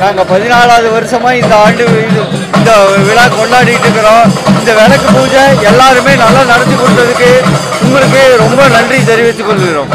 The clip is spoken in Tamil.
நாங்க பதினாலாவது வருஷமா இந்த ஆண்டு இது- இந்த விழா கொண்டாடிட்டு இருக்கிறோம். இந்த விளக்கு பூஜை எல்லாருமே நல்லா நடத்தி கொடுத்ததுக்கு உங்களுக்கு ரொம்ப நன்றி தெரிவித்துக் கொள்கிறோம்.